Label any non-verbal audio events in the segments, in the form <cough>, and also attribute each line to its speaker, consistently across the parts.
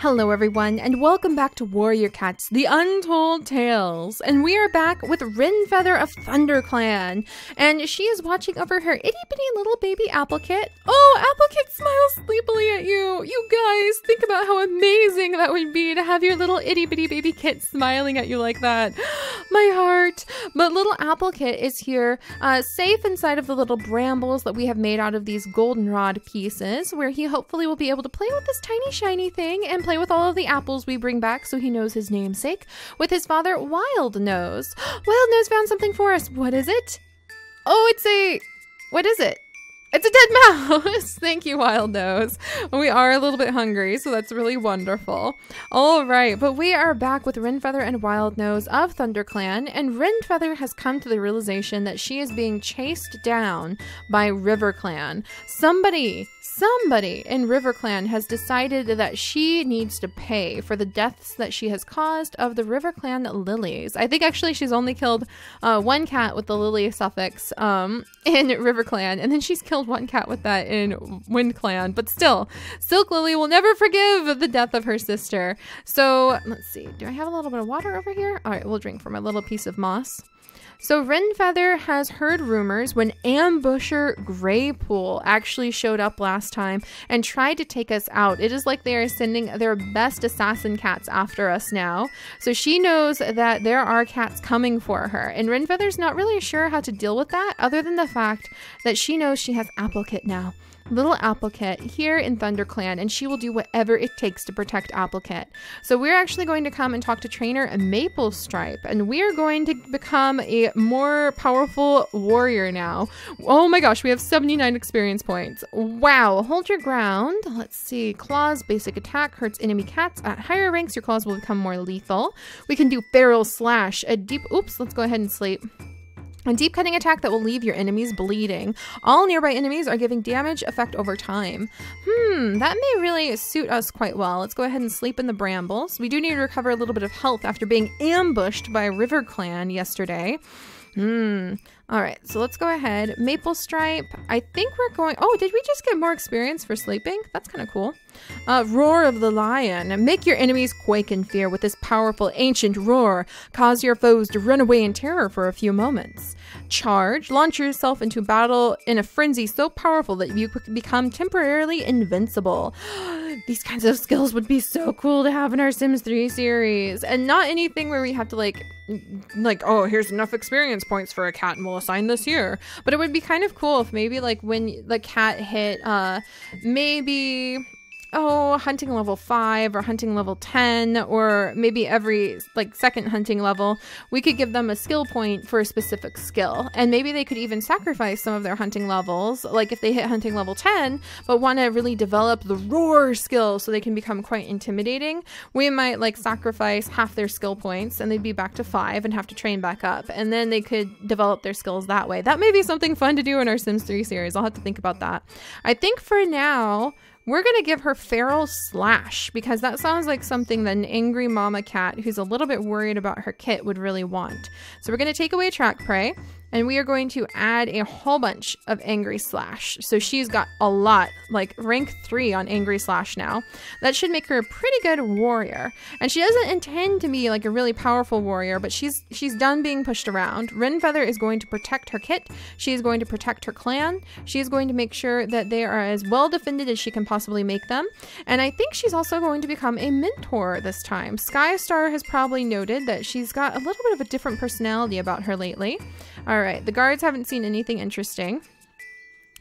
Speaker 1: Hello, everyone, and welcome back to Warrior Cats, the Untold Tales. And we are back with Wrenfeather of ThunderClan. And she is watching over her itty bitty little baby Applekit. Oh, Applekit smiles sleepily at you. You guys, think about how amazing that would be to have your little itty bitty baby kit smiling at you like that. <gasps> My heart. But little Applekit is here, uh, safe inside of the little brambles that we have made out of these goldenrod pieces, where he hopefully will be able to play with this tiny shiny thing and play with all of the apples we bring back so he knows his namesake with his father, Wild Nose. <gasps> Wild Nose found something for us. What is it? Oh, it's a. What is it? It's a dead <laughs> mouse. Thank you, Wild Nose. We are a little bit hungry, so that's really wonderful. All right, but we are back with Wrenfeather and Wild Nose of ThunderClan, and Wrenfeather has come to the realization that she is being chased down by RiverClan. Somebody somebody in RiverClan has decided that she needs to pay for the deaths that she has caused of the RiverClan lilies. I think actually she's only killed uh, one cat with the lily suffix um, <laughs> in RiverClan, and then she's killed one cat with that in WindClan. But still, Silk Lily will never forgive the death of her sister. So let's see. Do I have a little bit of water over here? All right, we'll drink from a little piece of moss. So Wrenfeather has heard rumors when Ambusher Graypool actually showed up last time and tried to take us out. It is like they are sending their best assassin cats after us now. So she knows that there are cats coming for her. And Wrenfeather's not really sure how to deal with that other than the fact that she knows she has Applekit now little Applekit here in ThunderClan, and she will do whatever it takes to protect Applekit. So we're actually going to come and talk to trainer Maple Stripe, and we are going to become a more powerful warrior now. Oh my gosh, we have 79 experience points. Wow, hold your ground. Let's see. Claws, basic attack, hurts enemy cats. At higher ranks, your claws will become more lethal. We can do Feral Slash, a deep, oops, let's go ahead and sleep. A deep cutting attack that will leave your enemies bleeding. All nearby enemies are giving damage effect over time. Hmm, that may really suit us quite well. Let's go ahead and sleep in the brambles. We do need to recover a little bit of health after being ambushed by River Clan yesterday. Hmm. All right, so let's go ahead. Maple Stripe. I think we're going. Oh, did we just get more experience for sleeping? That's kind of cool. Uh, roar of the Lion. Make your enemies quake in fear with this powerful ancient roar. Cause your foes to run away in terror for a few moments. Charge. Launch yourself into battle in a frenzy so powerful that you could become temporarily invincible. <gasps> These kinds of skills would be so cool to have in our Sims 3 series. And not anything where we have to like like oh here's enough experience points for a cat and we'll assign this here but it would be kind of cool if maybe like when the cat hit uh maybe oh, hunting level 5 or hunting level 10 or maybe every like second hunting level, we could give them a skill point for a specific skill. And maybe they could even sacrifice some of their hunting levels, like if they hit hunting level 10 but want to really develop the roar skill so they can become quite intimidating, we might like sacrifice half their skill points and they'd be back to 5 and have to train back up. And then they could develop their skills that way. That may be something fun to do in our Sims 3 series. I'll have to think about that. I think for now, we're going to give her Feral Slash because that sounds like something that an angry mama cat who's a little bit worried about her kit would really want. So we're going to take away Track Prey and we are going to add a whole bunch of Angry Slash. So she's got a lot, like rank 3 on Angry Slash now. That should make her a pretty good warrior. And she doesn't intend to be like a really powerful warrior, but she's she's done being pushed around. Wrenfeather is going to protect her kit. She is going to protect her clan. She is going to make sure that they are as well defended as she can possibly make them. And I think she's also going to become a mentor this time. Skystar has probably noted that she's got a little bit of a different personality about her lately. All right, the guards haven't seen anything interesting.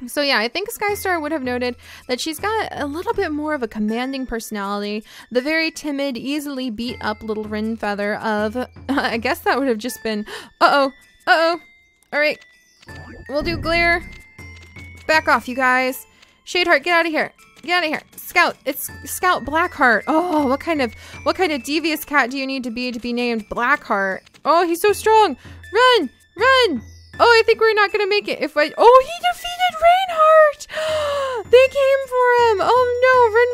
Speaker 1: So yeah, I think Skystar would have noted that she's got a little bit more of a commanding personality. The very timid, easily beat up little Wrenfeather of, <laughs> I guess that would have just been, uh-oh, uh-oh. All right, we'll do Glare. Back off, you guys. Shadeheart, get out of here. Get out of here. Scout, it's Scout Blackheart. Oh, what kind of, what kind of devious cat do you need to be to be named Blackheart? Oh, he's so strong. Run, Run! Think we're not gonna make it. If I- Oh, he defeated Reinhardt! <gasps> They came for him. Oh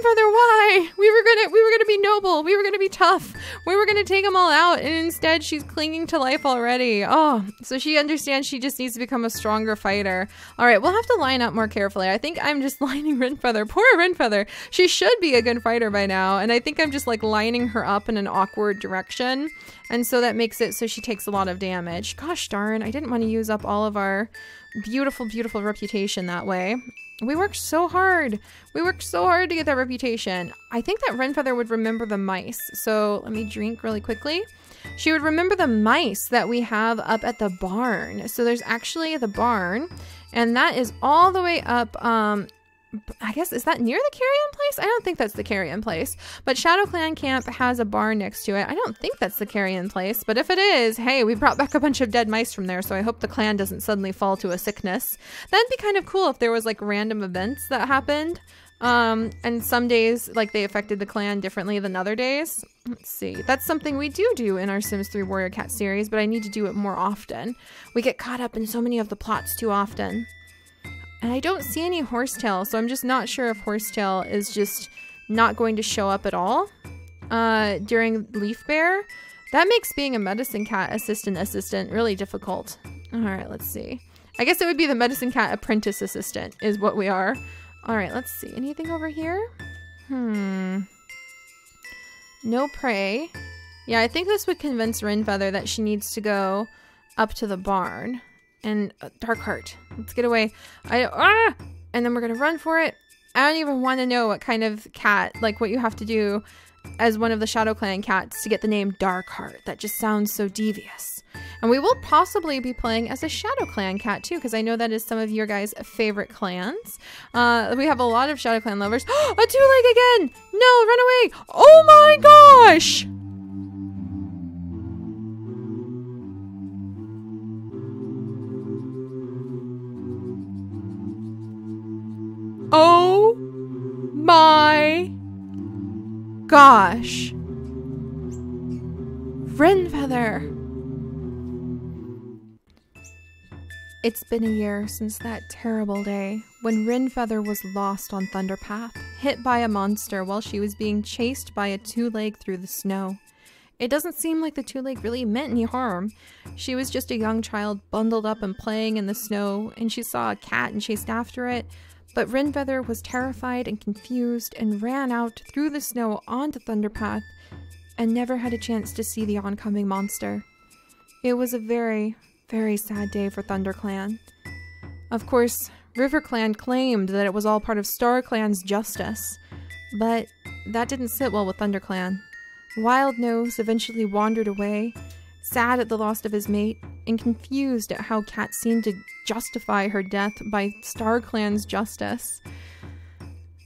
Speaker 1: no, Wrenfeather, why? We were gonna we were gonna be noble. We were gonna be tough. We were gonna take them all out, and instead she's clinging to life already. Oh, so she understands she just needs to become a stronger fighter. All right, we'll have to line up more carefully. I think I'm just <laughs> lining Wrenfeather. Poor Wrenfeather. She should be a good fighter by now, and I think I'm just like lining her up in an awkward direction. And so that makes it so she takes a lot of damage. Gosh darn, I didn't want to use up all of our beautiful, beautiful reputation that way. We worked so hard. We worked so hard to get that reputation. I think that Wrenfeather would remember the mice. So let me drink really quickly. She would remember the mice that we have up at the barn. So there's actually the barn, and that is all the way up um, I guess, is that near the carrion place? I don't think that's the carrion place. But Shadow Clan Camp has a bar next to it. I don't think that's the carrion place. But if it is, hey, we brought back a bunch of dead mice from there. So I hope the clan doesn't suddenly fall to a sickness. That'd be kind of cool if there was like random events that happened. Um, and some days, like, they affected the clan differently than other days. Let's see. That's something we do do in our Sims 3 Warrior Cat series, but I need to do it more often. We get caught up in so many of the plots too often. And I don't see any horsetail, so I'm just not sure if horsetail is just not going to show up at all uh, during Leaf-bare. That makes being a medicine cat assistant assistant really difficult. All right, let's see. I guess it would be the medicine cat apprentice assistant is what we are. All right, let's see. Anything over here? Hmm. No prey. Yeah, I think this would convince Wrenfeather that she needs to go up to the barn and uh, Dark Heart. Let's get away. I ah! And then we're gonna run for it. I don't even want to know what kind of cat, like what you have to do as one of the Shadow Clan cats to get the name Dark Heart. That just sounds so devious. And we will possibly be playing as a Shadow Clan cat too, because I know that is some of your guys' favorite clans. Uh, we have a lot of Shadow Clan lovers. <gasps> a two leg again! No, run away! Oh my gosh! Oh my gosh. Wrenfeather. It's been a year since that terrible day when Wrenfeather was lost on Thunderpath, hit by a monster while she was being chased by a two leg through the snow. It doesn't seem like the two leg really meant any harm. She was just a young child bundled up and playing in the snow, and she saw a cat and chased after it, but Wrenfeather was terrified and confused and ran out through the snow onto Thunderpath and never had a chance to see the oncoming monster. It was a very, very sad day for ThunderClan. Of course, RiverClan claimed that it was all part of StarClan's justice, but that didn't sit well with ThunderClan. Wildnose eventually wandered away, sad at the loss of his mate, and confused at how Cat seemed to justify her death by StarClan's justice.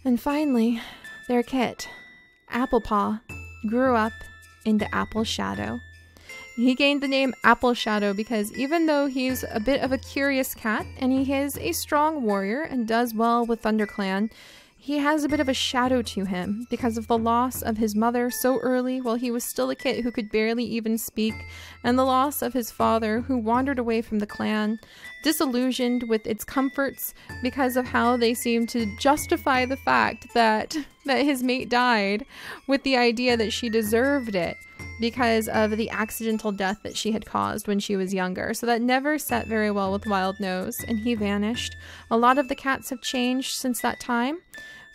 Speaker 1: And finally, their kit, Applepaw, grew up into Apple Shadow. He gained the name Apple Shadow because even though he's a bit of a curious cat and he is a strong warrior and does well with ThunderClan, he has a bit of a shadow to him because of the loss of his mother so early while he was still a kid who could barely even speak, and the loss of his father who wandered away from the clan, disillusioned with its comforts because of how they seemed to justify the fact that that his mate died with the idea that she deserved it because of the accidental death that she had caused when she was younger. So that never set very well with Wild Nose, and he vanished. A lot of the cats have changed since that time.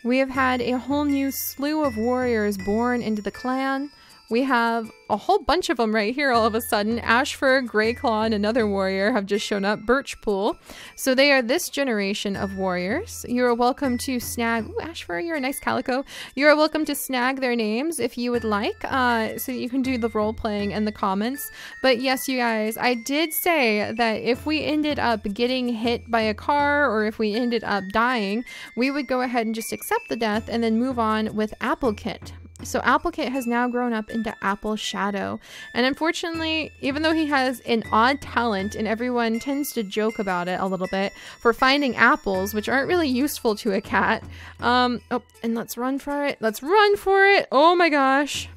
Speaker 1: We have had a whole new slew of warriors born into the clan. We have a whole bunch of them right here all of a sudden. Ashfur, Greyclaw, and another warrior have just shown up, Birchpool. So they are this generation of warriors. You are welcome to snag, ooh, Ashfur, you're a nice calico. You are welcome to snag their names if you would like, uh, so you can do the role playing in the comments. But yes, you guys, I did say that if we ended up getting hit by a car or if we ended up dying, we would go ahead and just accept the death and then move on with Apple Kit. So Applekit has now grown up into Apple Shadow. And unfortunately, even though he has an odd talent and everyone tends to joke about it a little bit for finding apples, which aren't really useful to a cat. Um, oh, and let's run for it. Let's run for it. Oh my gosh.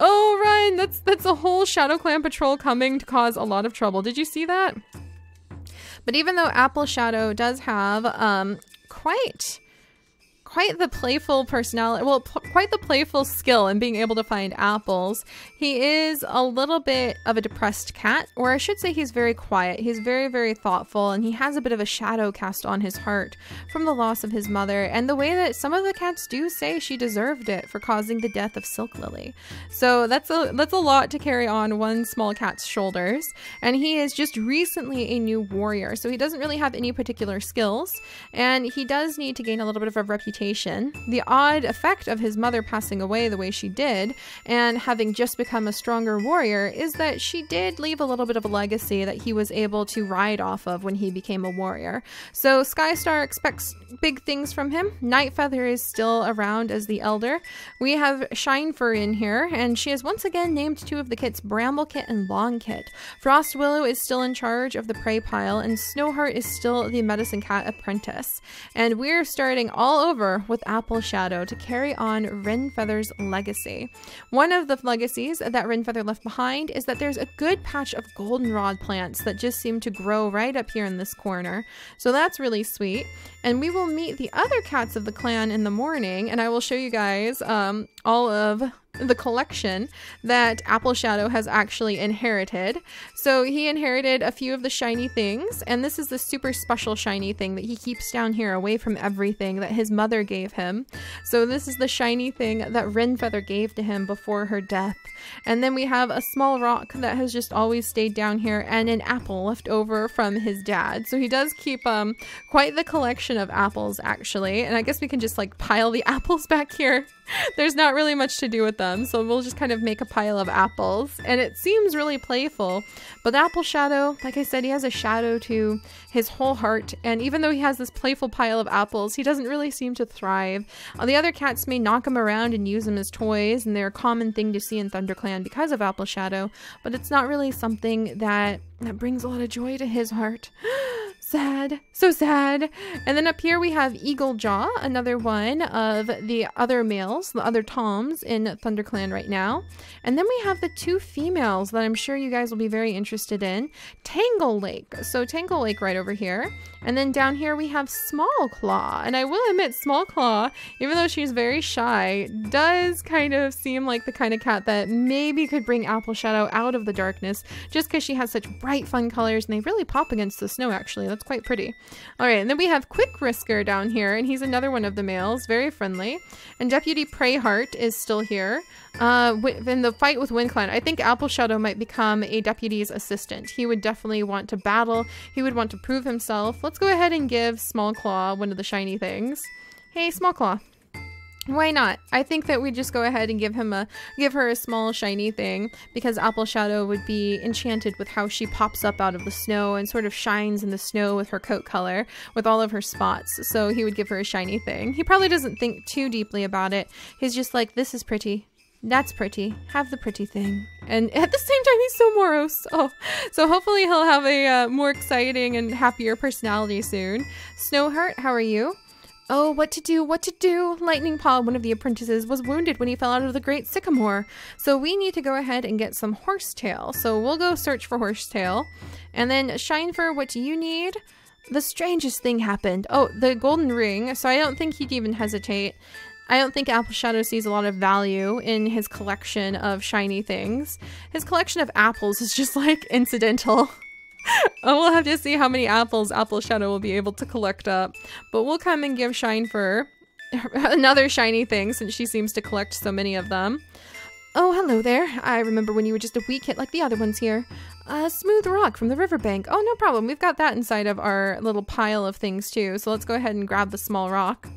Speaker 1: Oh, run! That's that's a whole Shadow Clan patrol coming to cause a lot of trouble. Did you see that? But even though Apple Shadow does have um, quite quite the playful personality, well, quite the playful skill in being able to find apples. He is a little bit of a depressed cat, or I should say he's very quiet. He's very, very thoughtful, and he has a bit of a shadow cast on his heart from the loss of his mother, and the way that some of the cats do say she deserved it for causing the death of Silk Lily. So that's a that's a lot to carry on one small cat's shoulders, and he is just recently a new warrior, so he doesn't really have any particular skills, and he does need to gain a little bit of a reputation. The odd effect of his mother passing away the way she did, and having just become a stronger warrior, is that she did leave a little bit of a legacy that he was able to ride off of when he became a warrior. So Skystar expects big things from him. Nightfeather is still around as the elder. We have Shinefur in here, and she has once again named two of the kits Bramblekit and Longkit. Frost Willow is still in charge of the prey pile, and Snowheart is still the medicine cat apprentice. And we're starting all over with Apple Shadow to carry on Wrenfeather's legacy. One of the legacies that Wrenfeather left behind is that there's a good patch of goldenrod plants that just seem to grow right up here in this corner. So that's really sweet. And we will meet the other cats of the clan in the morning, and I will show you guys um, all of the collection that Apple Shadow has actually inherited. So he inherited a few of the shiny things, and this is the super special shiny thing that he keeps down here away from everything that his mother gave him. So this is the shiny thing that Wrenfeather gave to him before her death. And then we have a small rock that has just always stayed down here and an apple left over from his dad. So he does keep um quite the collection of apples actually. And I guess we can just like pile the <laughs> apples back here <laughs> there's not really much to do with them, so we'll just kind of make a pile of apples. And it seems really playful, but Apple Shadow, like I said, he has a shadow to his whole heart, and even though he has this playful pile of apples, he doesn't really seem to thrive. Uh, the other cats may knock him around and use him as toys, and they're a common thing to see in ThunderClan because of Apple Shadow, but it's not really something that, that brings a lot of joy to his heart. <gasps> <gasps> sad so sad. And then up here we have eagle jaw another one of the other males the other toms in thunderclan right now. And then we have the two females that i'm sure you guys will be very interested in. Tangle lake. So tangle lake right over here. And then down here we have small claw. And i will admit small claw even though she's very shy does kind of seem like the kind of cat that maybe could bring apple shadow out of the darkness just because she has such bright fun colors and they really pop against the snow actually. That's quite pretty. All right, and then we have Quick Whisker down here, and he's another one of the males, very friendly. And Deputy Preyheart is still here. Uh, in the fight with WindClan, I think Apple Shadow might become a deputy's assistant. He would definitely want to battle. He would want to prove himself. Let's go ahead and give Small Claw one of the shiny things. Hey, Small Claw. Why not? I think that we just go ahead and give him a give her a small shiny thing because Apple Shadow would be enchanted with how she pops up out of the snow and sort of shines in the snow with her coat color with all of her spots. So he would give her a shiny thing. He probably doesn't think too deeply about it. He's just like, this is pretty. That's pretty. Have the pretty thing. And at the same time, he's so morose. <laughs> Oh, so hopefully he'll have a uh, more exciting and happier personality soon. Snowheart, how are you? Oh, what to do, what to do? Lightning Paw, one of the apprentices, was wounded when he fell out of the Great Sycamore. So we need to go ahead and get some horsetail. So we'll go search for horsetail. And then Shinefur, what do you need? The strangest thing happened. Oh, the golden ring. So I don't think he'd even hesitate. I don't think Apple Shadow sees a lot of value in his collection of shiny things. His collection of apples is just like incidental. <laughs> oh, <laughs> we'll have to see how many apples Apple Shadow will be able to collect up. But we'll come and give Shinefur <laughs> another shiny thing since she seems to collect so many of them. Oh, hello there. I remember when you were just a wee hit like the other ones here. A smooth rock from the riverbank. Oh, no problem. We've got that inside of our little pile of things too. So let's go ahead and grab the small rock.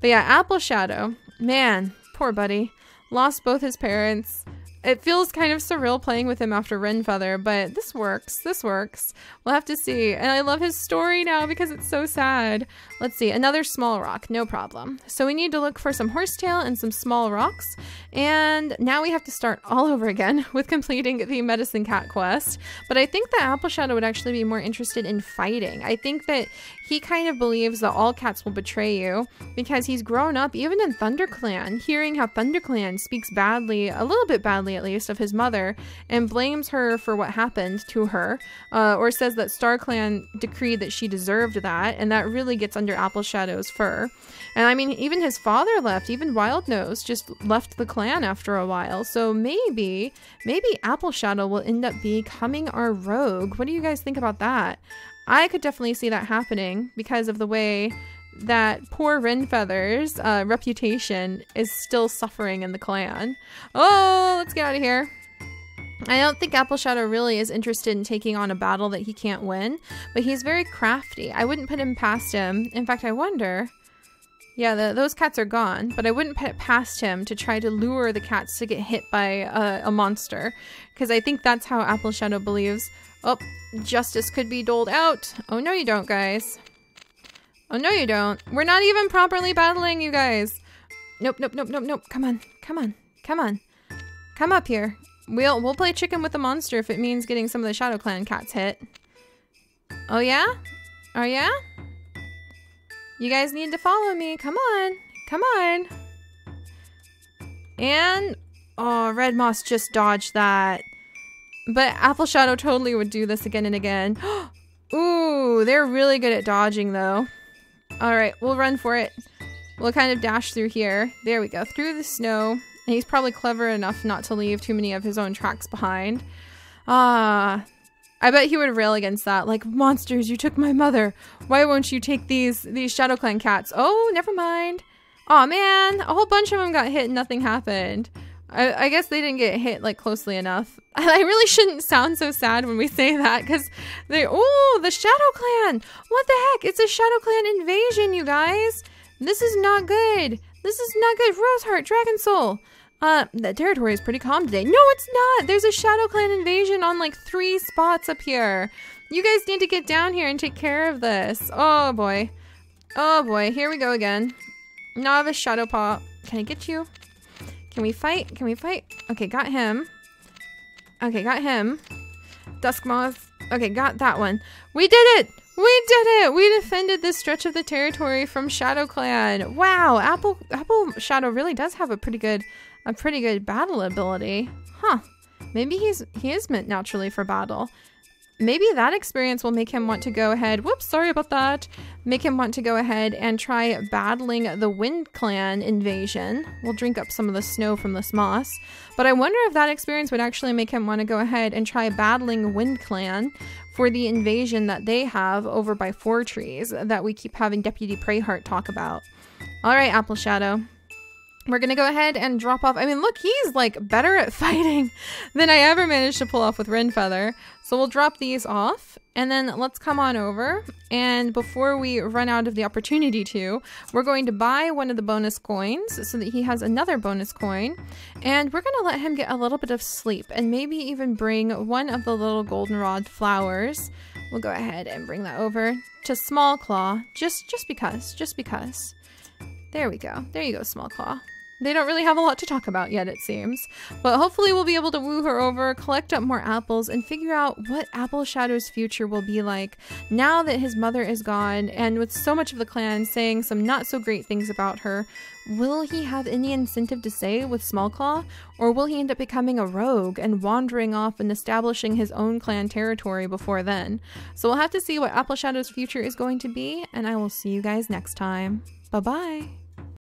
Speaker 1: But yeah, Apple Shadow. Man, poor buddy. Lost both his parents. It feels kind of surreal playing with him after Wrenfeather, but this works. This works. We'll have to see. And I love his story now because it's so sad. Let's see. Another small rock. No problem. So we need to look for some horsetail and some small rocks. And now we have to start all over again <laughs> with completing the Medicine Cat quest. But I think that Apple Shadow would actually be more interested in fighting. I think that he kind of believes that all cats will betray you because he's grown up, even in ThunderClan, hearing how ThunderClan speaks badly, a little bit badly allegedly at least, of his mother and blames her for what happened to her, uh, or says that Star Clan decreed that she deserved that, and that really gets under Apple Shadow's fur. And I mean, even his father left, even Wild Nose just left the clan after a while. So maybe, maybe Apple Shadow will end up becoming our rogue. What do you guys think about that? I could definitely see that happening because of the way that poor Wrenfeather's uh, reputation is still suffering in the clan. Oh, let's get out of here. I don't think Apple Shadow really is interested in taking on a battle that he can't win, but he's very crafty. I wouldn't put him past him. In fact, I wonder. Yeah, the, those cats are gone, but I wouldn't put it past him to try to lure the cats to get hit by a, a monster, because I think that's how Apple Shadow believes. Oh, justice could be doled out. Oh, no, you don't, guys. Oh, no you don't. We're not even properly battling, you guys. Nope, nope, nope, nope, nope. Come on, come on, come on. Come up here. We'll, we'll play chicken with the monster if it means getting some of the Shadow Clan cats hit. Oh, yeah? Oh, yeah? You guys need to follow me. Come on. Come on. And... Oh, Red Moss just dodged that. But Apple Shadow totally would do this again and again. <gasps> Ooh, they're really good at dodging, though. Alright, we'll run for it. We'll kind of dash through here. There we go. Through the snow. And he's probably clever enough not to leave too many of his own tracks behind. Ah. I bet he would rail against that. Like, monsters, you took my mother. Why won't you take these these Shadow Clan cats? Oh, never mind. oh, man. A whole bunch of them got hit and nothing happened. I, I, guess they didn't get hit like closely enough. <laughs> I really shouldn't sound so sad when we <laughs> say that because they oh the Shadow Clan. What the heck? It's a Shadow Clan invasion, you guys. This is not good. This is not good. Roseheart, Dragon Soul. Uh, the territory is pretty calm today. No, it's not. There's a Shadow Clan invasion on like three spots up here. You guys need to get down here and take care of this. Oh boy. Oh boy. Here we go again. Novice Shadow Paw. Can I get you? Can we fight? Can we fight? Okay, got him. Okay, got him. Dusk Moth. Okay, got that one. We did it! We did it! We defended this stretch of the territory from Shadow Clan. Wow, Apple Apple Shadow really does have a pretty good a pretty good battle ability. Huh. Maybe he's he is meant naturally for battle maybe that experience will make him want to go ahead. Whoops, sorry about that. Make him want to go ahead and try battling the Wind Clan invasion. We'll drink up some of the snow from this moss. But I wonder if that experience would actually make him want to go ahead and try battling Wind Clan for the invasion that they have over by Four Trees that we keep having Deputy Preyheart talk about. All right, Apple Shadow. We're gonna go ahead and drop off. I mean, look, he's like better at <laughs> fighting than I ever managed to pull off with Wrenfeather. So we'll drop these off and then let's come on over. And before we run out of the opportunity to, we're going to buy one of the bonus coins so that he has another bonus coin. And we're gonna let him get a little bit of sleep and maybe even bring one of the little goldenrod flowers. We'll go ahead and bring that over to Small Claw, just, just because, just because. There we go. There you go, Small Claw. They don't really have a lot to talk about yet, it seems. But hopefully we'll be able to woo her over, collect up more apples, and figure out what Apple Shadow's future will be like now that his mother is gone, and with so much of the clan saying some not so great things about her. Will he have any incentive to stay with Smallclaw, or will he end up becoming a rogue and wandering off and establishing his own clan territory before then? So we'll have to see what Apple Shadow's future is going to be, and I will see you guys next time. Bye bye!